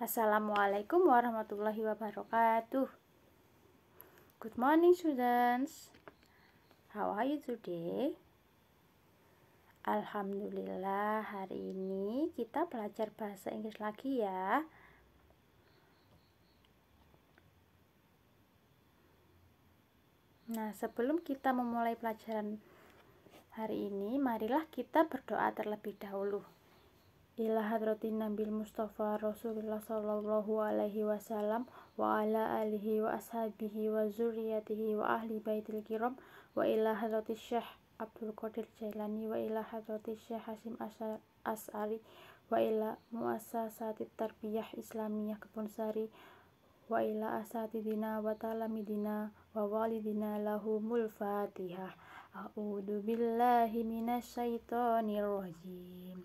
Assalamualaikum warahmatullahi wabarakatuh. Good morning students. How are you today? Alhamdulillah hari ini kita belajar bahasa Inggris lagi ya. Nah, sebelum kita memulai pelajaran hari ini, marilah kita berdoa terlebih dahulu ila hadratin nabil mustafa rasulullah sallallahu alaihi wasallam wa ala alihi wa ashabihi wa zuriyatihi wa ahli baitil kiram wa ila hadratis syekh Abdul Qadir Jailani wa ila hadratis syekh Hasim As'ari wa ila muassasati tarbiyah islamiyah Kebonsari wa ila asatidina wa talamidina wa walidina lahumul fatihah. A'udzu billahi minasyaitonir rajim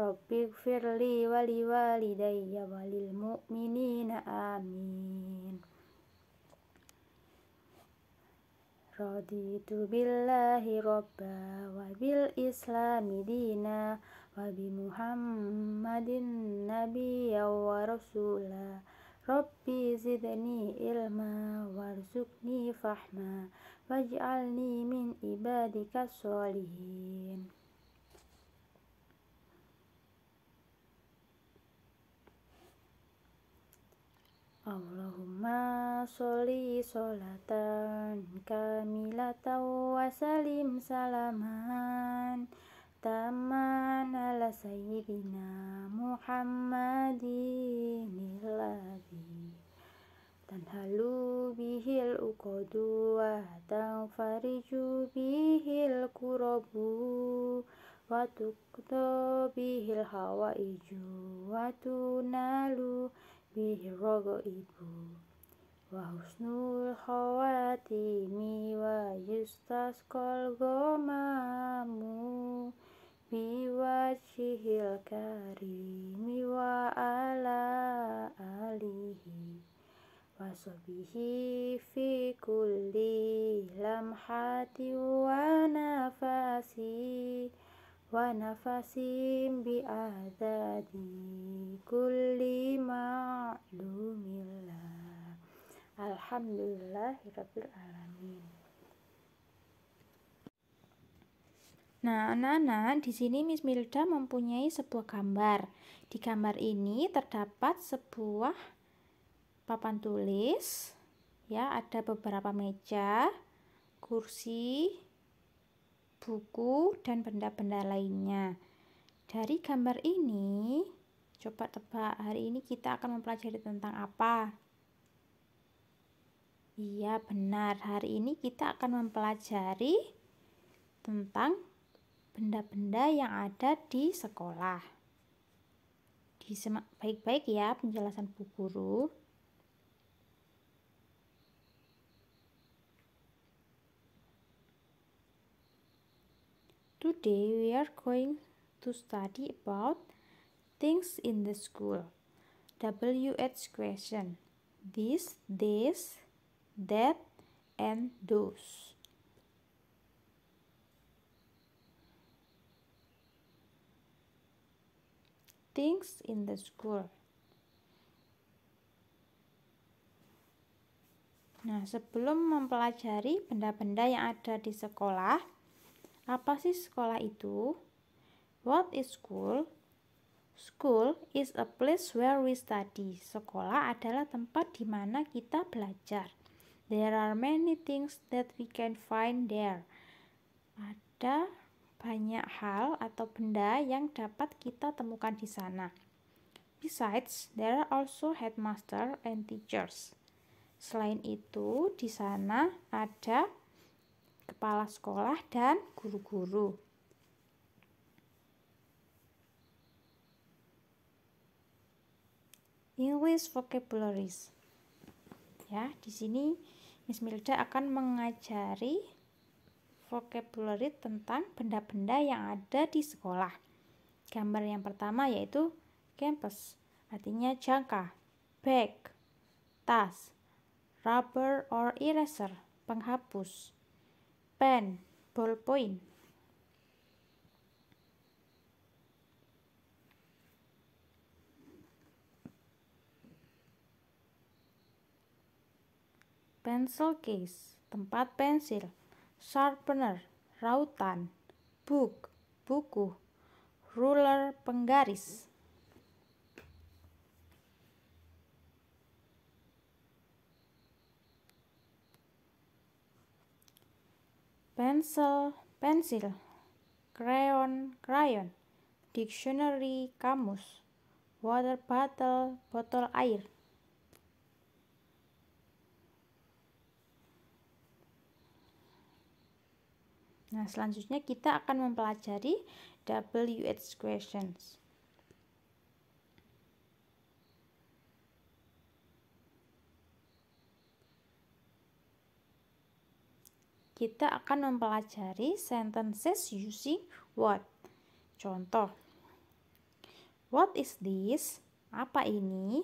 Rabbi firli wali walidayya walil mu'minina amin. Raditu billahi robba wa bil islami dina wa bi muhammadin nabiyya wa rasula. Rabbi zidni ilma warzuqni fahma waj'alni min ibadika sholihin Allahumma sholli sholatan kamilatan wa salim salaman. Taman ala sayyidina Muhammadin illadhi tanhalu bihil uqadu wa tanfariju bihil kurabu wa tuqta bihil hawaiju wa tunalu bihi rogo ibu wa husnul khawatimi wa yustasqal gomamu biwajhil karimi wa ala alihi wa wa nafasim bi adadi kulli ma'lumillah. Alhamdulillahirabbil alamin. Nah, anak-anak, di sini Miss Milda mempunyai sebuah gambar. Di gambar ini terdapat sebuah papan tulis, ya, ada beberapa meja, kursi, buku, dan benda-benda lainnya. Dari gambar ini, coba tebak hari ini kita akan mempelajari tentang apa? Iya, benar. Hari ini kita akan mempelajari tentang benda-benda yang ada di sekolah. Baik-baik ya penjelasan Bu Guru. Today we are going to study about things in the school. WH question. This, this, that, and those. Things in the school. Nah, sebelum mempelajari benda-benda yang ada di sekolah, apa sih sekolah itu? What is school? School is a place where we study. Sekolah adalah tempat di mana kita belajar. There are many things that we can find there. Ada banyak hal atau benda yang dapat kita temukan di sana. Besides, there are also headmaster and teachers. Selain itu, di sana ada kepala sekolah, dan guru-guru. English vocabularies. Ya, di sini Miss Milda akan mengajari vocabulary tentang benda-benda yang ada di sekolah. Gambar yang pertama yaitu campus, artinya jangka, bag, tas, rubber or eraser, penghapus, pen, ballpoint. Pencil case, tempat pensil, sharpener, rautan, book, buku, ruler, penggaris. Pencil, pensil, crayon, crayon, dictionary, kamus, water bottle, botol air. Nah, selanjutnya kita akan mempelajari WH questions. Kita akan mempelajari sentences using what. Contoh. What is this? Apa ini?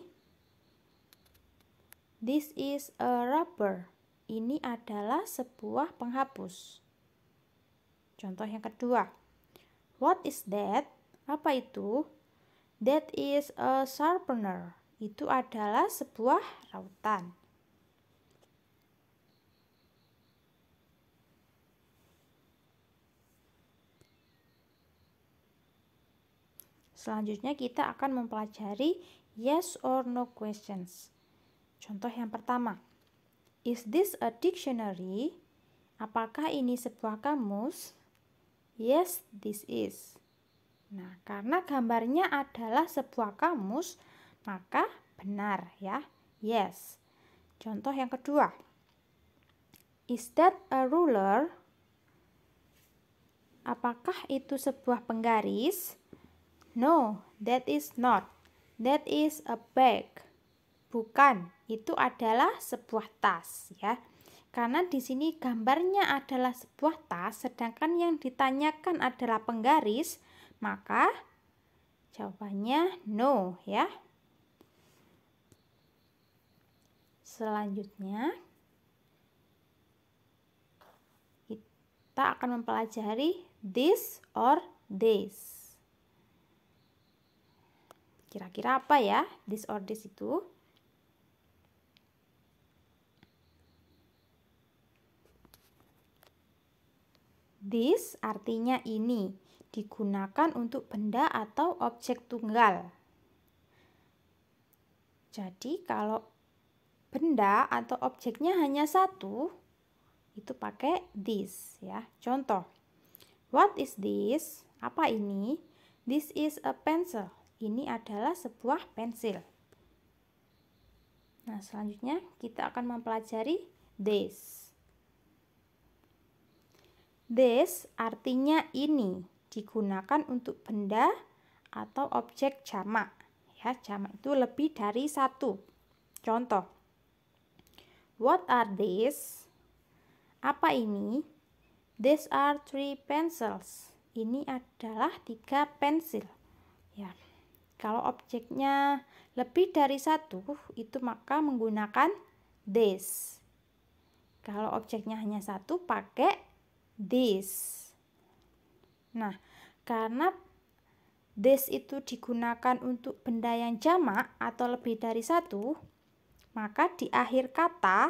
This is a rubber. Ini adalah sebuah penghapus. Contoh yang kedua. What is that? Apa itu? That is a sharpener. Itu adalah sebuah rautan. Selanjutnya kita akan mempelajari yes or no questions. Contoh yang pertama. Is this a dictionary? Apakah ini sebuah kamus? Yes, this is. Nah, karena gambarnya adalah sebuah kamus, maka benar ya. Yes. Contoh yang kedua. Is that a ruler? Apakah itu sebuah penggaris? No, that is not. That is a bag. Bukan, itu adalah sebuah tas ya. Karena di sini gambarnya adalah sebuah tas, sedangkan yang ditanyakan adalah penggaris, maka jawabannya no ya. Selanjutnya kita akan mempelajari this or this. Kira-kira apa ya this itu? This artinya ini, digunakan untuk benda atau objek tunggal. Jadi kalau benda atau objeknya hanya satu, itu pakai this ya. Contoh, what is this? Apa ini? This is a pencil. Ini adalah sebuah pensil. Nah, selanjutnya kita akan mempelajari this. This artinya ini digunakan untuk benda atau objek jamak. Ya, jamak itu lebih dari satu. Contoh. What are these? Apa ini? These are three pencils. Ini adalah tiga pensil. Ya. Kalau objeknya lebih dari satu, itu maka menggunakan this. Kalau objeknya hanya satu, pakai this. Nah, karena this itu digunakan untuk benda yang jamak atau lebih dari satu, maka di akhir kata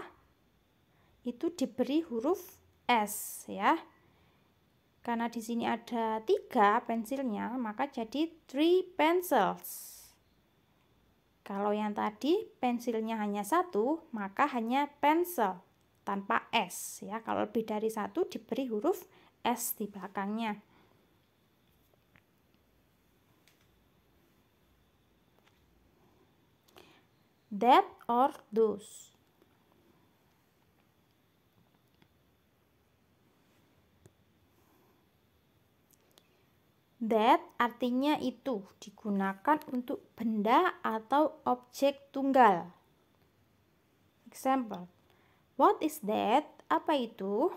itu diberi huruf S ya. Karena di sini ada tiga pensilnya, maka jadi three pencils. Kalau yang tadi pensilnya hanya satu, maka hanya pencil tanpa S ya. Kalau lebih dari satu diberi huruf S di belakangnya. That or those. That artinya itu digunakan untuk benda atau objek tunggal. Example. What is that? Apa itu?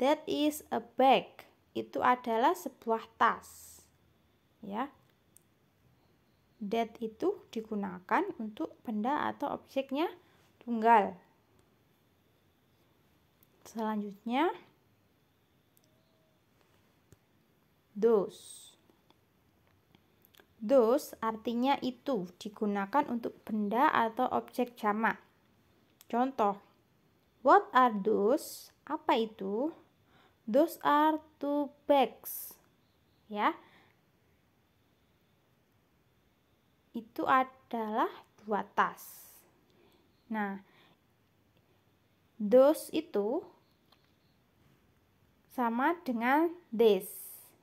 That is a bag. Itu adalah sebuah tas. Ya. That itu digunakan untuk benda atau objeknya tunggal. Selanjutnya those Those artinya itu digunakan untuk benda atau objek jamak. Contoh, what are those? Apa itu? Those are two bags. Ya. Itu adalah dua tas. Nah, those itu sama dengan this,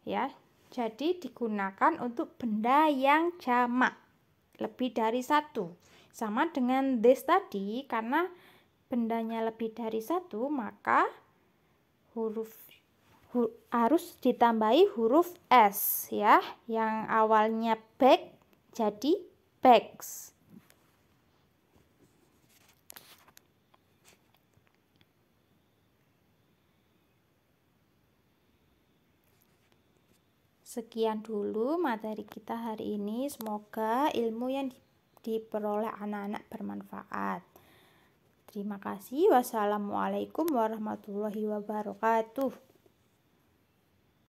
ya. Jadi digunakan untuk benda yang jamak lebih dari satu. Sama dengan this tadi karena bendanya lebih dari satu maka huruf hu, harus ditambahi huruf S ya yang awalnya bag jadi bags. Sekian dulu materi kita hari ini. Semoga ilmu yang diperoleh anak-anak bermanfaat. Terima kasih. Wassalamualaikum warahmatullahi wabarakatuh.